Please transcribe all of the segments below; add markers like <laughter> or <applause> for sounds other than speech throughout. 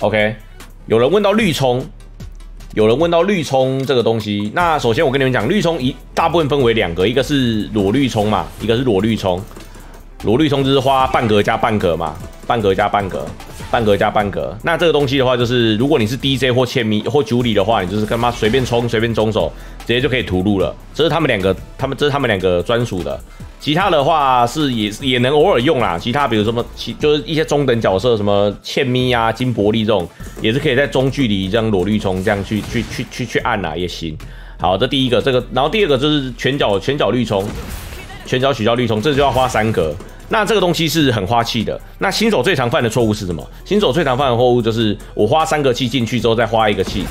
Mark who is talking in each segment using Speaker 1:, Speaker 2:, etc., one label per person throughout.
Speaker 1: OK，有人问到绿冲，有人问到绿冲这个东西。那首先我跟你们讲，绿冲一大部分分为两个，一个是裸绿冲嘛，一个是裸绿冲。裸绿冲就是花半格加半格嘛，半格加半格，半格加半格。那这个东西的话，就是如果你是 DJ 或签名或主理的话，你就是干嘛随便冲随便中手，直接就可以屠戮了。这是他们两个，他们这是他们两个专属的。其他的话是也也能偶尔用啦。其他比如什么其就是一些中等角色，什么茜咪啊、金伯利这种，也是可以在中距离这样裸绿冲这样去去去去去按啦也行。好，这第一个这个，然后第二个就是全角全角绿冲。全角取消绿冲，这就要花三格。那这个东西是很花气的。那新手最常犯的错误是什么？新手最常犯的错误就是我花三个气进去之后再花一个气。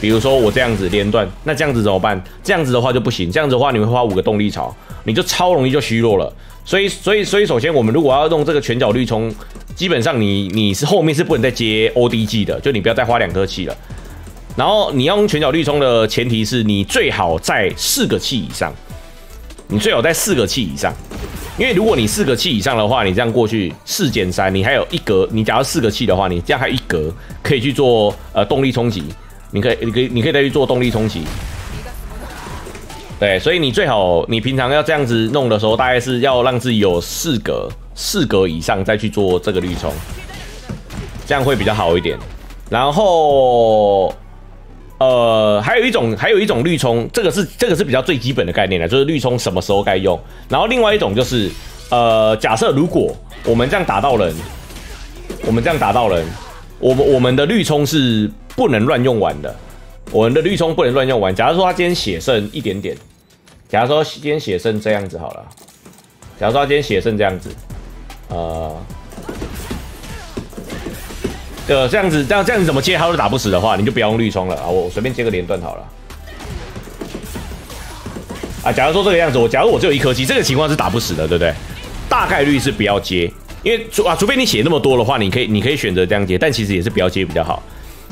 Speaker 1: 比如说我这样子连段，那这样子怎么办？这样子的话就不行。这样子的话你会花五个动力槽，你就超容易就虚弱了。所以，所以，所以，首先我们如果要用这个全角绿冲，基本上你你是后面是不能再接 ODG 的，就你不要再花两颗气了。然后你要用全角绿冲的前提是你最好在四个气以上。你最好在四个气以上，因为如果你四个气以上的话，你这样过去四减三，你还有一格。你假如四个气的话，你这样还一格可以去做呃动力冲击，你可以，你可以，你可以再去做动力冲击。对，所以你最好你平常要这样子弄的时候，大概是要让自己有四格四格以上再去做这个绿冲，这样会比较好一点。然后。呃，还有一种，还有一种绿冲，这个是 <laughs> 这个是比较最基本的概念了，就是绿冲什么时候该用。然后另外一种就是，呃，假设如果我们这样打到人，我们这样打到人，我们我们的绿冲是不能乱用完的，我们的绿冲不能乱用完。假如说他今天血剩一点点，假如说今天血剩这样子好了，假如说他今天血剩这样子，呃。呃，这样子，这样这样子怎么接他都打不死的话，你就不要用绿冲了啊！我随便接个连段好了。啊，假如说这个样子，我假如我只有一颗气，这个情况是打不死的，对不对？大概率是不要接，因为除啊，除非你血那么多的话，你可以你可以选择这样接，但其实也是不要接比较好。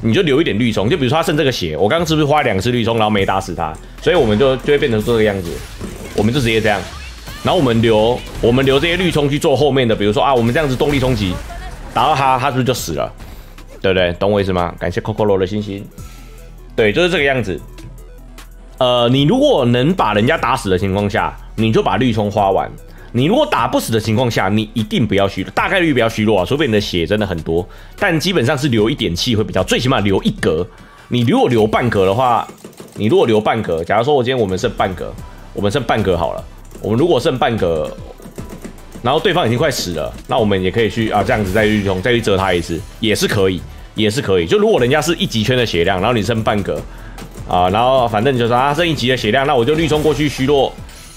Speaker 1: 你就留一点绿葱，就比如说他剩这个血，我刚刚是不是花两次绿葱，然后没打死他？所以我们就就会变成这个样子，我们就直接这样，然后我们留我们留这些绿葱去做后面的，比如说啊，我们这样子动力冲击打到他，他是不是就死了？对不对？懂我意思吗？感谢 Coco 罗的星星。对，就是这个样子。呃，你如果能把人家打死的情况下，你就把绿葱花完。你如果打不死的情况下，你一定不要虚弱，大概率不要虚弱啊，除非你的血真的很多。但基本上是留一点气会比较，最起码留一格。你如果留半格的话，你如果留半格，假如说我今天我们剩半格，我们剩半格好了。我们如果剩半格。然后对方已经快死了，那我们也可以去啊，这样子再去冲，再去折他一次，也是可以，也是可以。就如果人家是一级圈的血量，然后你剩半格啊，然后反正就是啊，剩一级的血量，那我就绿冲过去虚弱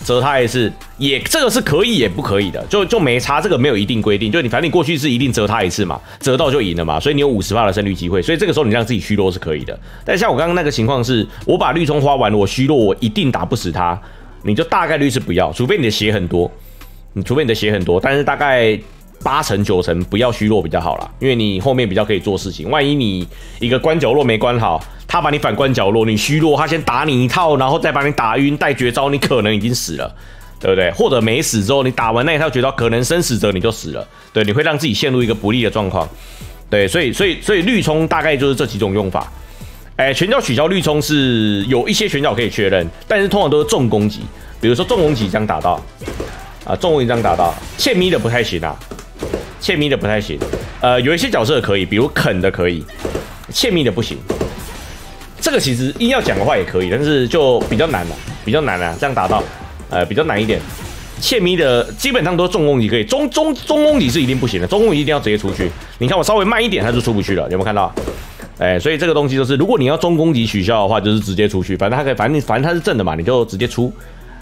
Speaker 1: 折他一次，也这个是可以也不可以的，就就没差，这个没有一定规定，就你反正你过去是一定折他一次嘛，折到就赢了嘛，所以你有五十的胜率机会，所以这个时候你让自己虚弱是可以的。但像我刚刚那个情况是，我把绿冲花完了，我虚弱，我一定打不死他，你就大概率是不要，除非你的血很多。你除非你的血很多，但是大概八成九成不要虚弱比较好啦，因为你后面比较可以做事情。万一你一个关角落没关好，他把你反关角落，你虚弱，他先打你一套，然后再把你打晕带绝招，你可能已经死了，对不对？或者没死之后，你打完那一套绝招，可能生死者你就死了，对，你会让自己陷入一个不利的状况。对，所以所以所以绿冲大概就是这几种用法。哎，全脚取消绿冲是有一些拳脚可以确认，但是通常都是重攻击，比如说重攻击这样打到。啊，重攻击一张打到，欠咪的不太行啊，欠咪的不太行。呃，有一些角色可以，比如啃的可以，欠咪的不行。这个其实硬要讲的话也可以，但是就比较难了，比较难了。这样打到，呃，比较难一点。欠咪的基本上都是重攻击可以，中中中攻击是一定不行的，中攻击一定要直接出去。你看我稍微慢一点，它就出不去了，有没有看到？哎，所以这个东西就是，如果你要中攻击取消的话，就是直接出去。反正它可以，反正反正它是正的嘛，你就直接出。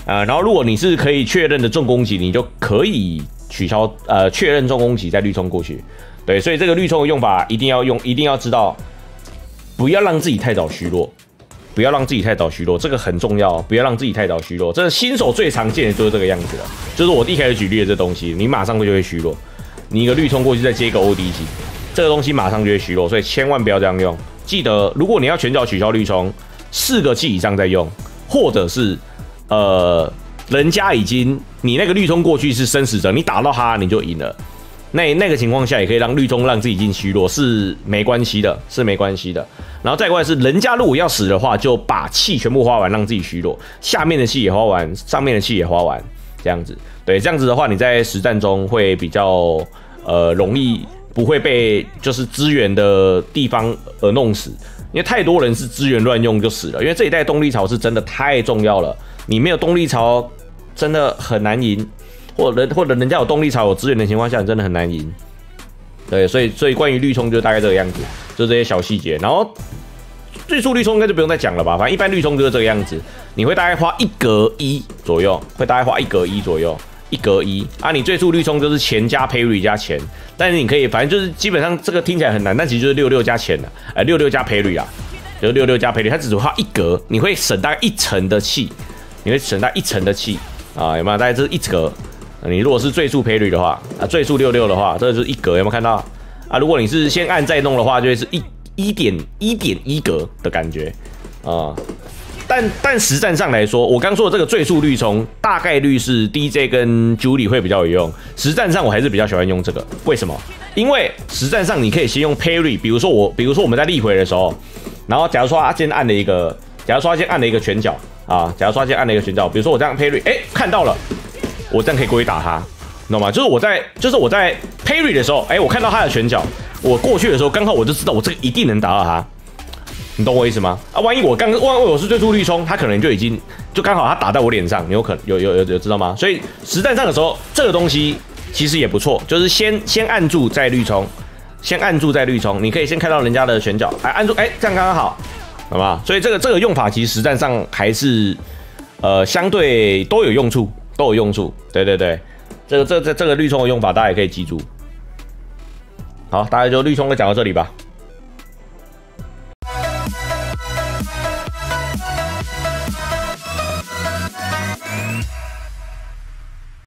Speaker 1: 呃，然后如果你是可以确认的重攻击，你就可以取消呃确认重攻击再绿冲过去，对，所以这个绿冲的用法一定要用，一定要知道，不要让自己太早虚弱，不要让自己太早虚弱，这个很重要，不要让自己太早虚弱，这是新手最常见的就是这个样子了，就是我一开始举例的这东西，你马上就会虚弱，你一个绿冲过去再接一个 ODG，这个东西马上就会虚弱，所以千万不要这样用，记得如果你要全脚取消绿冲，四个气以上再用，或者是。呃，人家已经你那个绿通过去是生死者，你打到他你就赢了。那那个情况下也可以让绿通让自己进虚弱，是没关系的，是没关系的。然后再过来是人家如果要死的话，就把气全部花完，让自己虚弱，下面的气也花完，上面的气也花完，这样子。对，这样子的话，你在实战中会比较呃容易不会被就是资源的地方而弄死，因为太多人是资源乱用就死了。因为这一代动力槽是真的太重要了，你没有动力槽真的很难赢。或人或者人家有动力槽有资源的情况下，你真的很难赢。对，所以所以关于绿冲就大概这个样子，就这些小细节。然后最初绿冲应该就不用再讲了吧，反正一般绿冲就是这个样子。你会大概花一格一左右，会大概花一格一左右，一格一啊。你最初绿冲就是钱加赔率加钱，但是你可以反正就是基本上这个听起来很难，但其实就是六六加钱的，哎，六六加赔率啊，就六六加赔率它只花一格，你会省大概一层的气，你会省大概一层的气啊，有没有？大概这是一格。你如果是最速赔率的话，啊，最速六六的话，这就是一格，有没有看到？啊，如果你是先按再弄的话，就会是一一点一点一格的感觉啊。但但实战上来说，我刚说的这个最速绿冲，大概率是 DJ 跟 Julie 会比较有用。实战上我还是比较喜欢用这个，为什么？因为实战上你可以先用 Parry，比如说我，比如说我们在立回的时候，然后假如说他先按了一个，假如说他先按了一个拳脚啊，假如说他先按了一个拳脚，比如说我这样 Perry，哎，看到了。我这样可以过去打他，你懂吗？就是我在，就是我在 Perry 的时候，哎，我看到他的拳脚，我过去的时候，刚好我就知道我这个一定能打到他，你懂我意思吗？啊，万一我刚，万一我是最初绿冲，他可能就已经，就刚好他打在我脸上，你有可能有有有有知道吗？所以实战上的时候，这个东西其实也不错，就是先先按住再绿冲，先按住再绿冲，你可以先看到人家的拳脚，哎，按住，哎，这样刚刚好，好吧？所以这个这个用法其实实战上还是，呃，相对都有用处。都有用处，对对对，这个这这这个绿冲的用法，大家也可以记住。好，大概就绿冲就讲到这里吧。